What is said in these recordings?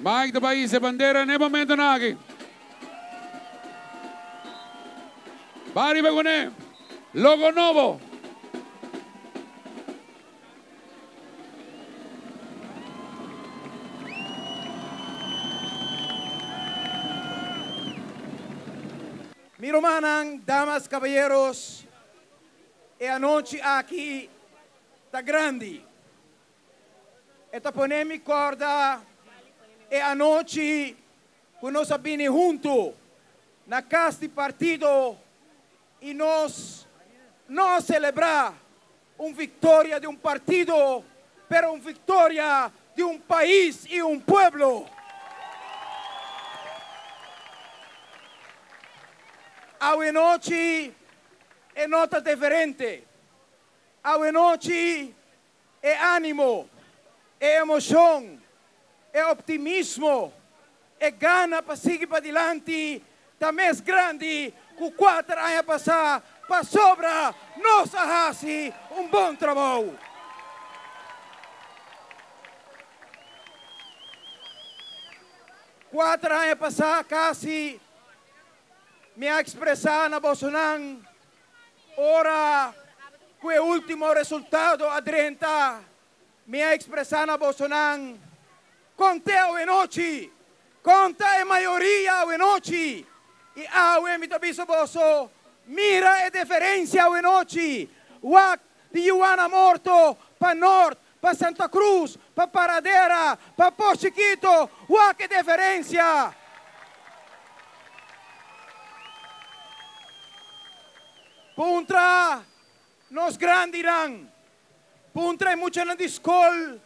Mike do país, a bandeira nem momento nagi. Bari Begoné, Logo Novo. Miromanang, damas, caballeros, e a noite aqui está grande. Esta ponemi corda e anoche que nós abini junto na casa de partido e nós não celebrar uma vitória de um partido, pero uma vitória de um país e um pueblo. Hoje noite é nota diferente. Hoje noite é ânimo, é emoção, é optimismo, é gana para seguir para adiante, também é grande, com quatro anos passar, para sobra, nossa raça, um bom trabalho. Quatro anos passar, quase, me expressar na Bolsonaro, ora, que o último resultado adrenta, me expressar na Bolsonaro, conté ao enochi, conta e maioria ao enochi, e ao emito posso, mira e deferência ao enochi, wak di Juana morto, pa nord, pa Santa Cruz, pa Paradera, pa Pochiquito, o que deferência. Puntra nos grandirang, puntra e mucha na discol,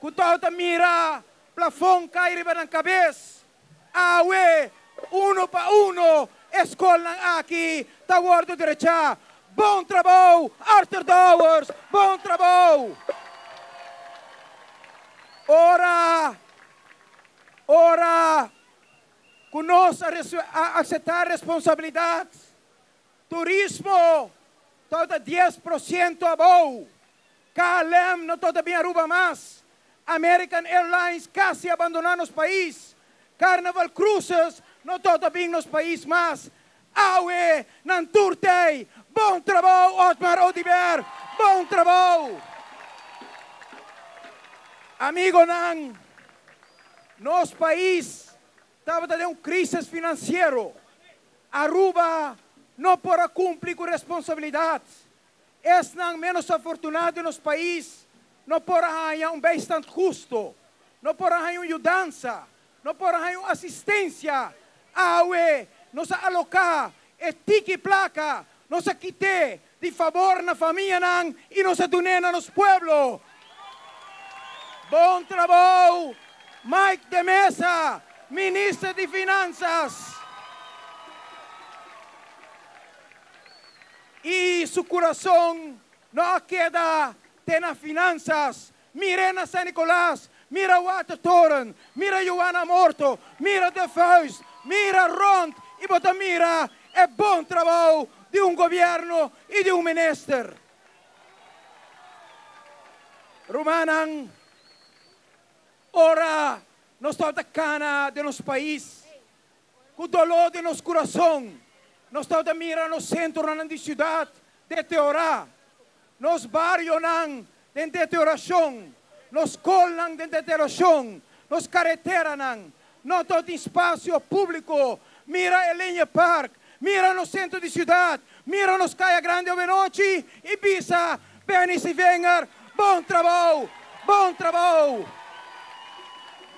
kutauta mira, plafón cae riba cabeça. Awe, um para um escolam aqui, tá guardo direita Bom trabalho, Arthur Towers, bom trabalho. Ora, ora, conosco a, aceitar responsabilidade. Turismo, toda 10% a bom. Calem, não toda bem aruba mais. American Airlines quase abandonando os países. Carnival Cruises não todavia nos países mais. Aue, Nanturtei, bom trabalho, Otmar Odiver, bom trabalho. Amigo Nan, nosso país estava tendo um crise financeiro. Aruba não para cumprir com responsabilidades. Es nang menos afortunado nos país, não para ganhar um bem-estar justo, não para ganhar mudança, não para ganhar assistência. Aue, nos alocar, e tiki placa, nos quite de favor na família nang e nos atunena nos pueblos. Bom trabalho, Mike de Mesa, ministro de Finanças. y su corazón no queda até nas finanças. Mirena São Nicolás, mira Watatoran, mira Joana Morto, mira De Faust, mira Rond e Botamira. É bom trabalho de um governo e de um ministro. Romana, ora nós estamos da cana de nosso país, com o dolor de nosso coração. Nós estamos da mira no centro, na cidade, de Teorá. Nos barrios nan de deterioração. Nos colam de deterioração. Nos carretera nan. Não todo espaço público. Mira a linha park. Mira no centro de cidade. Mira nos Caia Grande Ovenoci. Ibiza. Benice Wenger. Bom trabalho. Bom trabalho.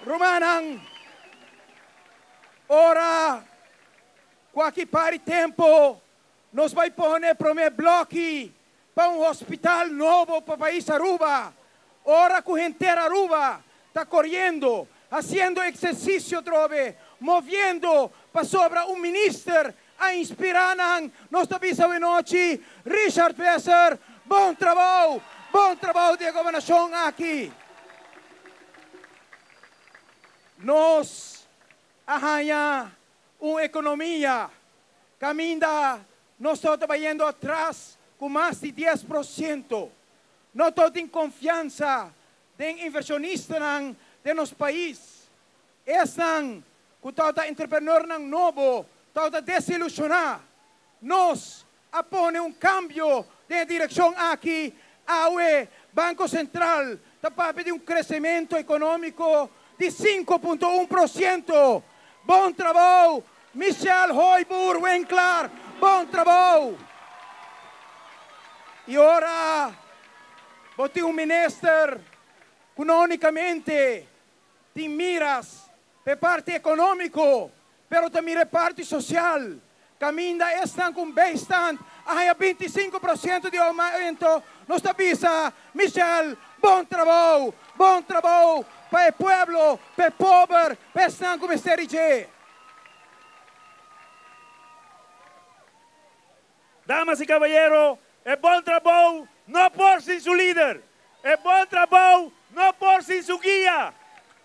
Romanan. Ora. Qualquer pare tempo, nos vai para meu bloco para um hospital novo para o país Aruba. Ora com gente Aruba está correndo, fazendo exercício trove, movendo para sobra um ministro a inspirar avisa de noite. Richard Besser, bom trabalho, bom trabalho de governação aqui. Nos arranha uma economia caminha, nós estamos trabalhando atrás com mais de 10%. Não estou em confiança de inversionistas de nosso país. estão com o entrepreneur novo, tal desilusionar. Nós apone um cambio de direção aqui ao Banco Central para pedir um crescimento econômico de 5,1%. Bom trabalho, Michel Hoibur Winkler. Bom trabalho. E ora, botei um ministro que não unicamente te miras per parte econômico, pero também a parte social. Caminda estão com bastante, há 25% de aumento. Nos avisa, Michel, bom trabalho, bom trabalho para o povo, para o pobre, para estar com STRG. Damas y caballeros, É bom trabalho não por sem seu líder. É bom trabalho não por sem seu guia.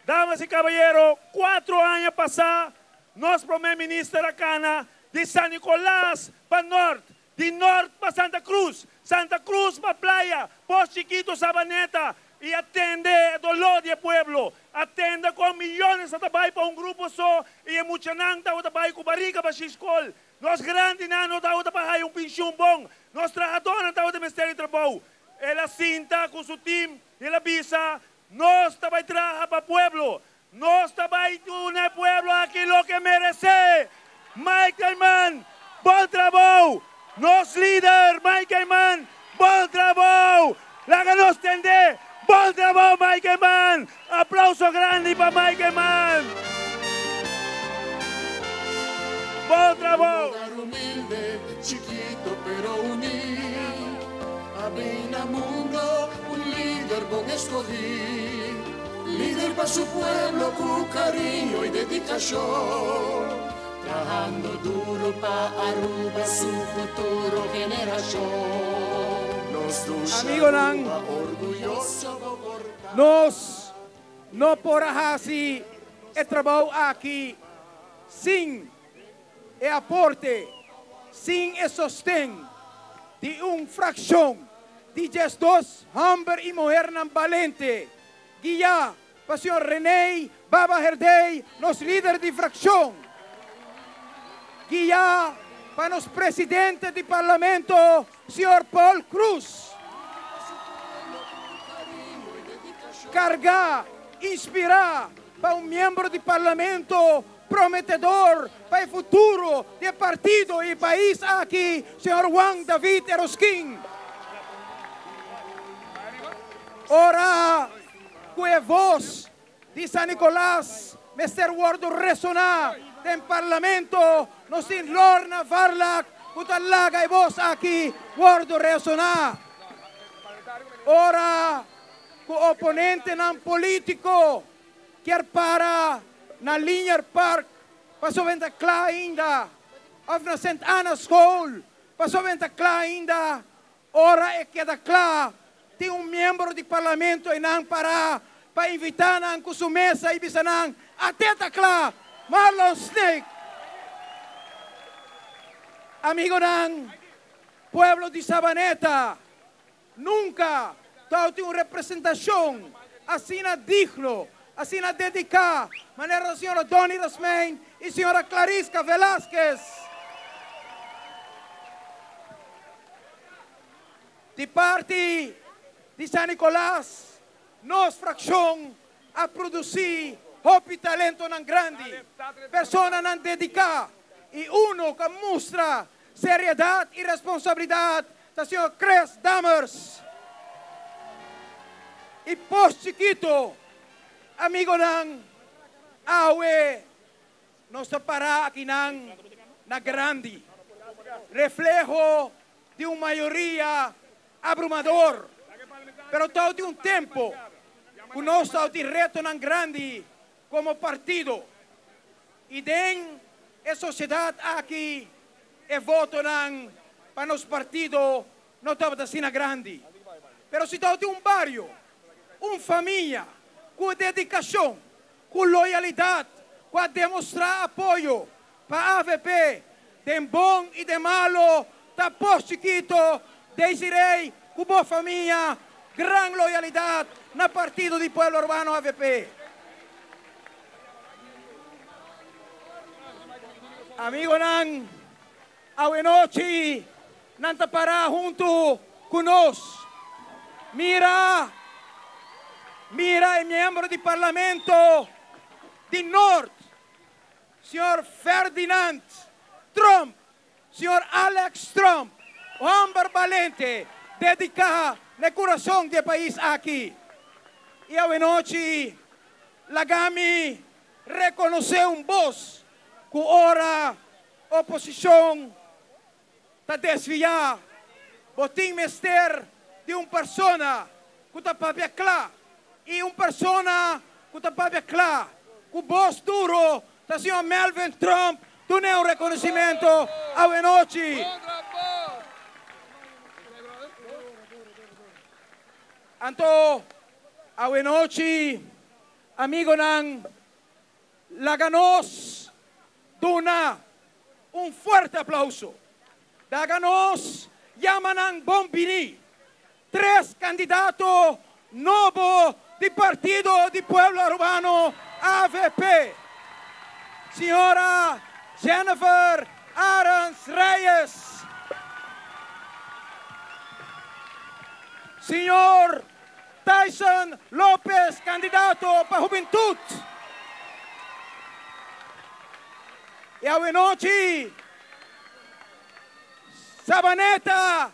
Damas e cavalheiros, quatro anos passar. nós primeiro-ministro da Cana, de São Nicolás para Norte, de Norte para Santa Cruz, Santa Cruz para Praia, chiquitos Chiquito, Sabaneta, e atende a dolor do povo, atende com milhões de trabalho para um grupo só, e é muito nanta o trabalho com barriga para Xiscol, nós grandes nanos o trabalho para um pinchão bom, Nós trabalhadores estamos de Ministério de Trabalho. Ela sinta com seu time, ela avisa, nós também trabalhamos para o povo. Nós também unimos o povo aquilo que merece. Michael Mann, bom trabalho. Nosso líder, Michael Mann, bom trabalho. Laga nos tende, bom trabalho, Michael Mann. Aplauso grande para Michael Mann. Bom trabalho! chiquito pero unido. Habina mundo, un líder bom escogido. Líder para su pueblo con cariño y dedicación. Trabajando duro para Aruba su futuro generación. Nos Amigo Nan, orgulloso Bogotá. Nós não porá assim é trabalho aqui sem e aporte, sem e sostém de uma fração gestos homem e mulher não valente. O senhor René Baba Herdei, nos líder de fração. Guia para os presidente do parlamento, senhor Paul Cruz. cargar, inspirar para um membro do parlamento prometedor para o futuro do partido e país aqui, senhor Juan David Eroskin. Ora, com a voz de San Nicolás, Mr. Wordo ressonar em parlamento, nos in lorna varlak, kutalaga e voz aqui, Wordo ressonar. Ora, com o oponente não político, quer para na Linear Park, passou venta klá ainda, of na St. Anna School, passou venta klá ainda, ora é que da klá, tem um membro do parlamento e não para, para invitar na sua mesa e bisanang, até da klá, Marlon Snake. Amigo ng pueblo de Sabaneta, nunca tal tem uma representação assim digno, assim dedicada, maneira da senhora Doni Rasmein e senhora Clarisca Velázquez. De parte de San Nicolás, nós fração a produzir hope talento nan grande, persona nan dedicada e uno que mostra seriedade e responsabilidade da senhora Cres Dammers. E post chiquito, amigo ng awe, nos para aqui ng na grande. Reflejo de uma maioria abrumador. Pero todo un tempo, uno di reto tan grande como partido. Y den la sociedad aquí, e voto nan, para los partidos, no estaba sina grande. Pero si todo un barrio, una familia, con dedicación, con lealtad, para demonstrar apoyo para AVP, de bom e de malo, da postiquito, desirei, com boa família, grande loyalidade na partido do Pueblo Urbano AVP. Amigo Nan, Awenochi, Nanta para junto con nos. Mira, mira el miembro del Parlamento de Norte, señor Ferdinand Trump, señor Alex Trump, hombre valente, dedica no coração do país aqui. E hoje noite, Lagami reconheceu um voz que ora a oposição está desviar. Botim mester de uma pessoa que está para clara e uma pessoa que está para clara. o voz duro da assim, senhora Melvin Trump do um reconhecimento ao noite. Anto, a noite, amigo ng Laganos, Duna, un fuerte aplauso. Dáganos, llaman Bombini, tres candidatos nuevos del Partido de Pueblo Urbano AVP. Señora Jennifer Arans Reyes. Señor Tyson López, candidato para Juventud. Y a noche, Sabaneta,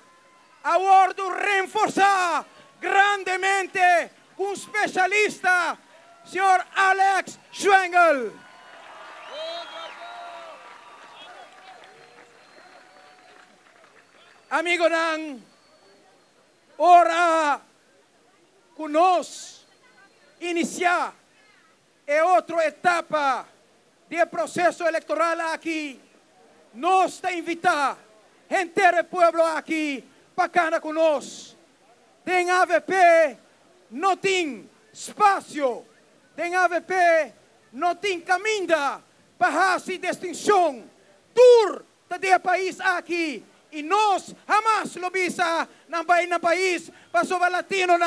abordo reforçar grandemente un especialista, señor Alex Schwengel. Amigo Nan, ora conosco iniciar é outra etapa do processo eleitoral aqui. Nós te invitar, do pueblo aqui, para conosco. Tem AVP, não tem espaço. Tem AVP, não tem caminho para essa distinção. Tur do país aqui. E nós jamais lo visa ng bayan na país para sobre latino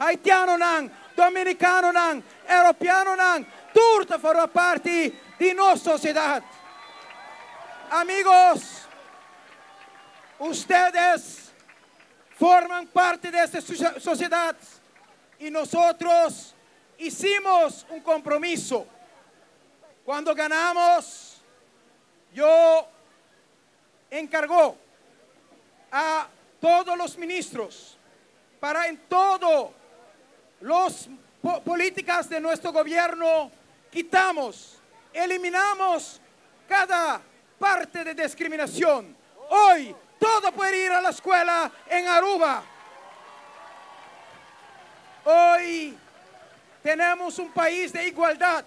haitiano nang, dominicano nang, europeano nang, tur ta forma parte de nossa sociedade. Amigos, ustedes forman parte de esta sociedad y nosotros hicimos un compromiso. Cuando ganamos, yo encargó a todos los ministros para en todo las políticas de nuestro gobierno quitamos, eliminamos cada parte de discriminación. Hoy todo puede ir a la escuela en Aruba. Hoy tenemos un país de igualdad.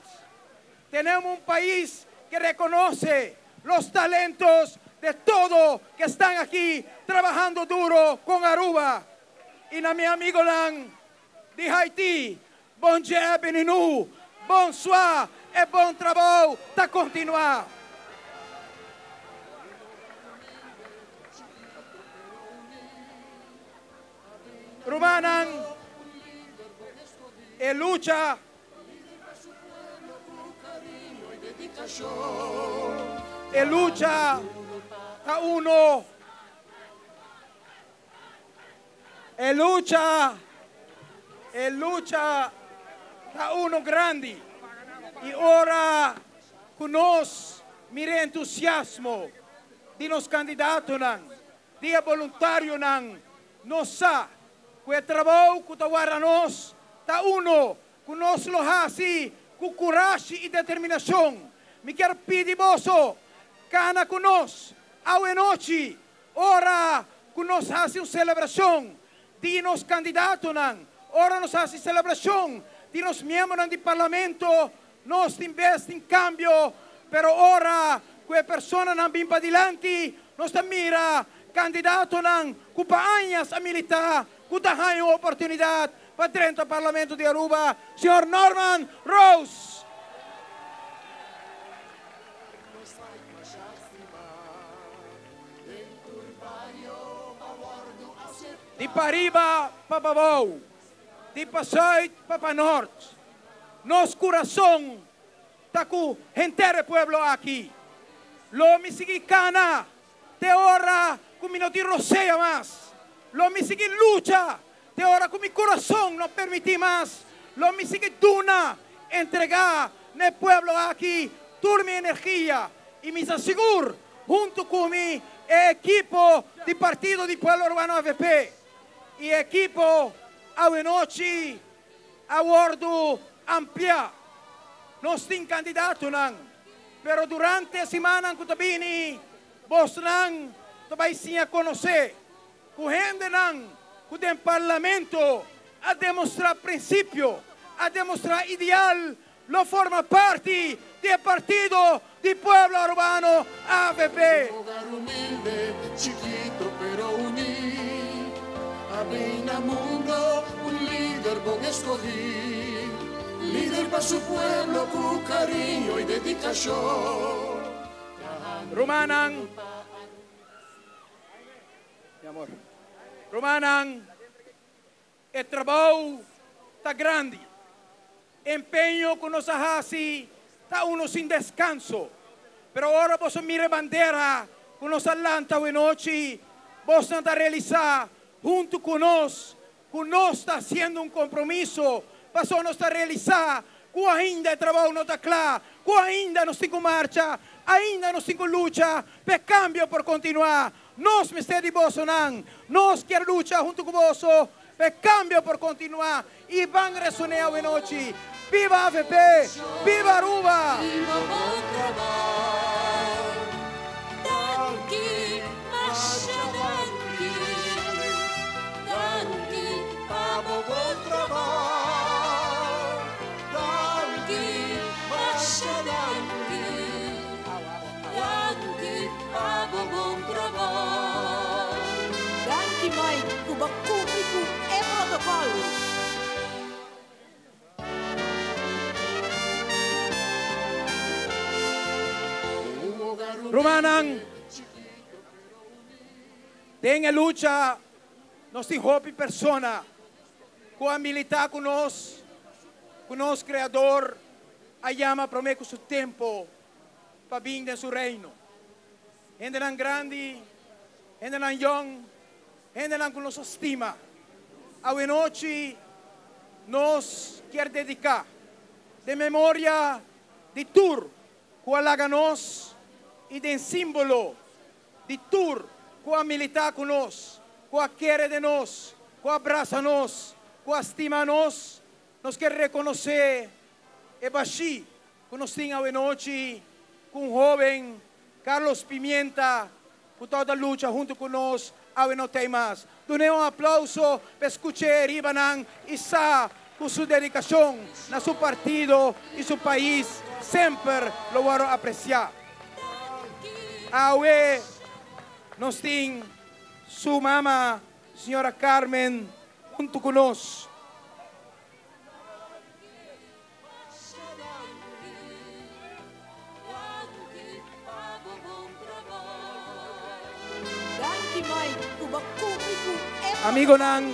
Tenemos un país que reconoce los talentos de todos que están aquí trabajando duro con Aruba. Y a mi amigo Lan de Haití, bon dia, beninu, bonsoir e bom trabalho para continuar. Rumanan e lucha e lucha a uno. E lucha e lucha a uno grande e ora con nos mire entusiasmo di nos candidato nan. Di volontario nan. Non sa que trabalho que tawara nos ta uno. Con nos lo hasi com coragem e determinação me quero pedir boso cana con nos ao enochi, ora que nós fazemos celebração de nos candidatos, ora nós fazemos celebração de nos membros do parlamento, nós investimos em cambio, pero ora que persona não vem para adiante, nós mira candidato nan cupaanhas a militar, cutahanho oportunidade para dentro do parlamento de Aruba, senhor Norman Rose. Di Pariba, Papabou. Di Pasoy, Papanort. Nos corazón, taku, gente pueblo aquí. Lo misigicana, te ora con mi no ti rosea más. Lo misigi lucha, te ora con mi corazón, no permití más. Lo misigi duna, entregar el pueblo aquí toda mi energía y mis aseguro junto con mi equipo de partido de pueblo urbano AVP y equipo Awenochi Awardo amplia. Non sting candidato nan. Pero durante a semana que tabini, vos nan, tabay siya conocer. Kuhende nan, kudem parlamento, a demonstrar princípio, a demonstrar ideal, lo forma parte del partido di pueblo urbano AVP. Hogar humilde, chiquito pero unido. Avena mundo, un líder con escoger. Líder para su pueblo con cariño y dedicación. Romanang. Mi amor. Romanang. El trabajo está grande. Empeño con los ajasi está uno sin descanso. Pero ahora vos mire bandera con los Atlanta hoy noche. Vos a realizar junto con nos. Con nos está haciendo un compromiso. Pasó nos a realizar. Com ainda o trabalho não está claro, com ainda não tem marcha, ainda não tem luta, per cambio por continuar. Nós, mistério de Bolsonaro, nós quer lutar junto com você, per cambio por continuar. E van ressonar hoje noite. Viva a viva Aruba! Viva bom. E protocolo. Un hogar humilde. Romanang, tem a luta, nós temos hope persona, com a militar conosco, conosco Criador, a llama promete seu tempo para vir de seu reino. Gente grande, gente young, gente com nossa estima. A noite, nós quer dedicar de memória de tur, nós e de símbolo de tur, com a militar conosco, com a querer de nós, com a abraça nós, com a estima nós, nós quer reconhecer e baixi, que nós tínhamos hoje noite com o jovem Carlos Pimenta, por toda a luta junto conosco, hoje mais. Dê um aplauso para escutar Ibanan e Sá, com sua dedicação na seu partido e seu país, sempre lo vou apreciar. Awe, nós temos sua mama, senhora Carmen, junto conosco. Danke, Amigo Nang.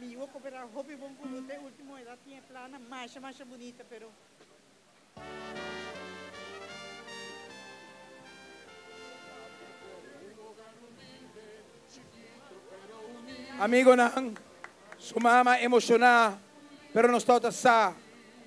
Eu comprar roupa e bom. Último, tinha plana, bonita. Amigo Nang, sumama emocionar, pero não está a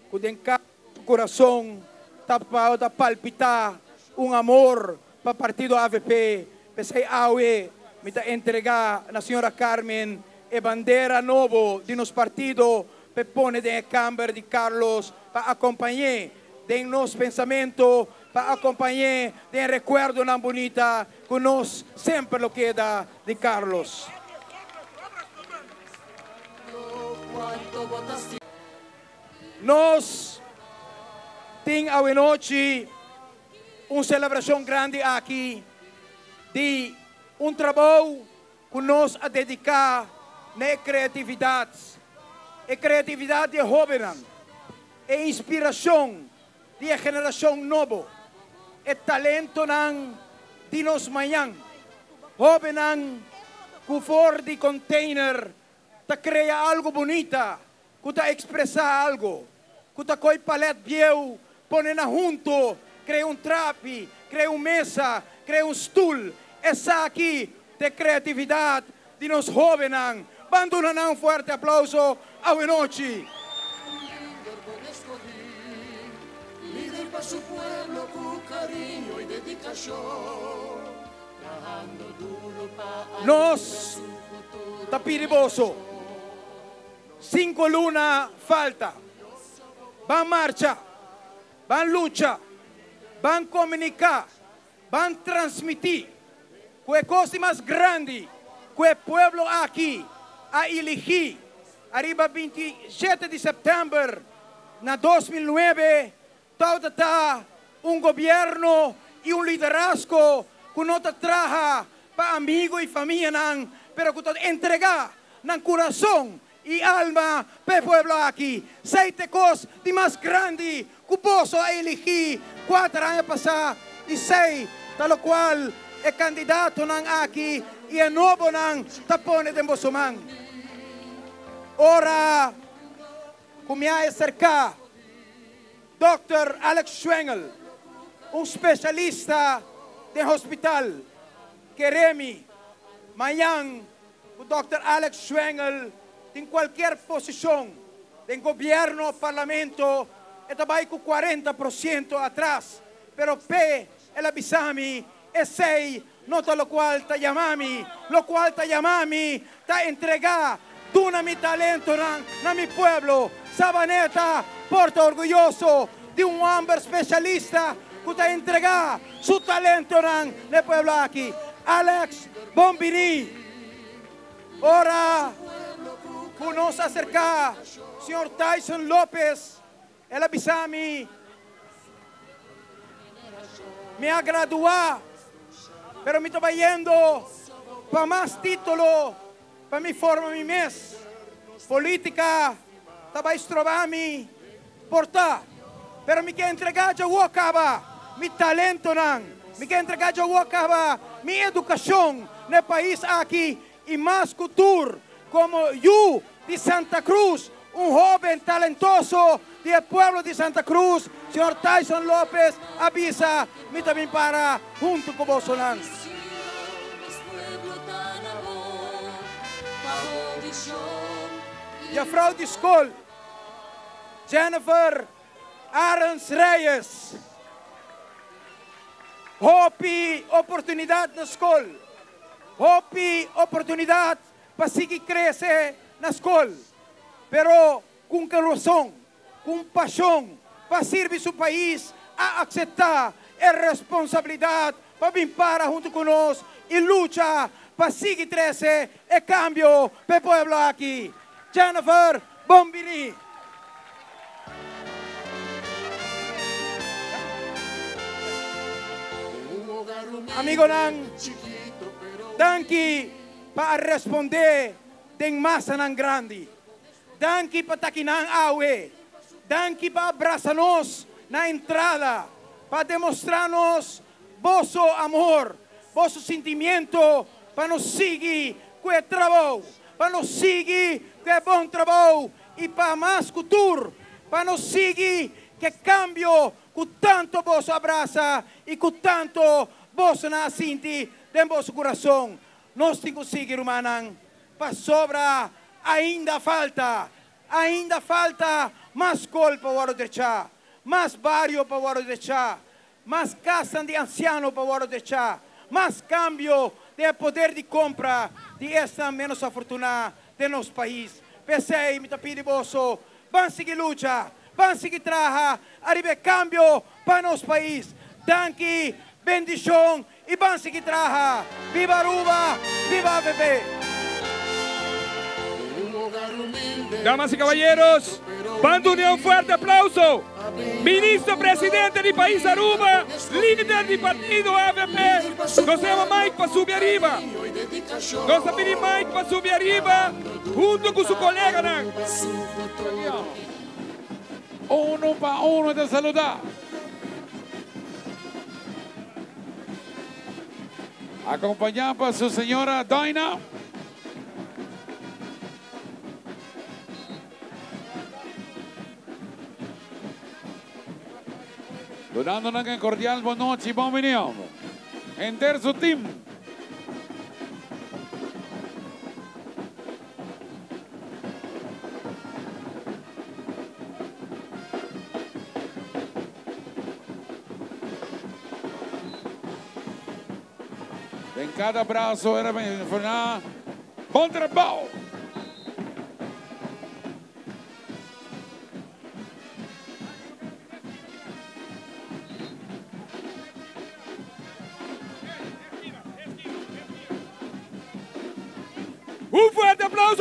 o coração, está para palpitar um amor para o partido AVP. Pesai awe, mita entregar na senhora Carmen e bandeira novo de nos partido pe pone de camber de Carlos para acompanhar de nos pensamento para acompanhar de recuerdo na bonita que nos sempre lo queda de Carlos. Nós tem a noite uma celebração grande aqui de um trabalho que nós a dedicar na criatividade. E criatividade de jovens, e inspiração de a geração nova, e talento nan de nós manhã. Jovens que for de container, ta crea algo bonita, que expressa algo, que ta coi palet bieu, pone na junto crea un trapi, crea una mesa, crea un stool. Essa aqui de criatividad de nos jóvenes. Bando un fuerte aplauso a noche. líder para su pueblo con cariño y dedicación, trabajando duro para Nos tapiriboso. Cinco luna falta. Van marcha, van lucha, van comunicar, van transmitir. Que cosa más grande que pueblo aquí a elegir. Arriba 27 de septiembre na 2009, todo está un gobierno y un liderazgo que no te traja para amigos y familia, nan, pero que te entrega nan corazón y alma para pueblo aquí. Seis cosas de más grande que posso elegir cuatro años pasados y seis, tal cual el candidato nan aquí y el nuevo nan tapone de Bosomán. Ora, come a cercar Dr. Alex Schwengel, um especialista de hospital. Queremos, amanhã, o Dr. Alex Schwengel, em qualquer posição, em governo, parlamento, e com 40% atrás. Pero P, el avisami, e sei, nota lo qual te llamami, lo qual te llamami, te entregar Tuna mi talento na, pueblo. Sabaneta porta orgulloso de un hombre especialista que te entrega su talento na, ne pueblo aquí. Alex Bombini. Ora, que nos acerca, señor Tyson López, el avisami, me ha graduado, pero me estaba yendo para más título para mi forma mi mes. Política, estaba estrovami, porta. Pero mi que entregar eu acaba, mi talento nan. Mi que entregar eu acaba, mi educação no país aqui e mais cultura como eu de Santa Cruz, um jovem talentoso do pueblo de Santa Cruz, senhor Tyson López, avisa, mi também para junto audición. E a vrouw de school, Jennifer Arends Reyes. Hopi oportunidade na escola. Hopi oportunidade para seguir crescer na escola. Pero com coração, com paixão, para servir seu país, a aceitar a responsabilidade para vir para junto conosco e luta para seguir crescer e cambio para o povo aqui. Jennifer humilde, Amigo Nan, danki para responder den massa nan grande. Danki para taquinan awe. Danki para abraçar-nos na entrada, para demonstrar-nos vosso amor, vosso sentimento, para nos seguir com o trabalho, para nos seguir com o bom trabalho e para mais cultura, para nos seguir que cambio com tanto vosso abraça e com tanto vosso na sinti de vosso coração. Nós temos que seguir, humanan, para sobra ainda falta, ainda falta mais col para deixar, mais barrio para deixar, mais casa de anciano para deixar, mais cambio de poder de compra de esta menos afortunada de nosso país. Pensei, me pedi vosso, vamos seguir luta, vamos seguir traja, arriba cambio para nosso país. Danke, bendição e vamos seguir traja. Viva Aruba, viva AVP. Damas y caballeros, Bando Unión, fuerte aplauso. Ministro presidente del país Aruba, líder del partido AVP, llama Mike para subir arriba. Nos pedir Mike para subir arriba, junto con su colega. Nan. Uno para uno te saluda. Acompañado por su señora Daina. Donando anche cordiale buonanotte, buon veniamo. In terzo team. Em cada braço era bem, foi na... Bom trabalho!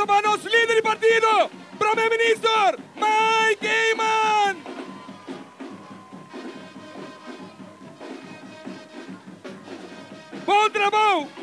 aplauso líder di partito, Premier Minister Mike Heyman! Bom trabalho!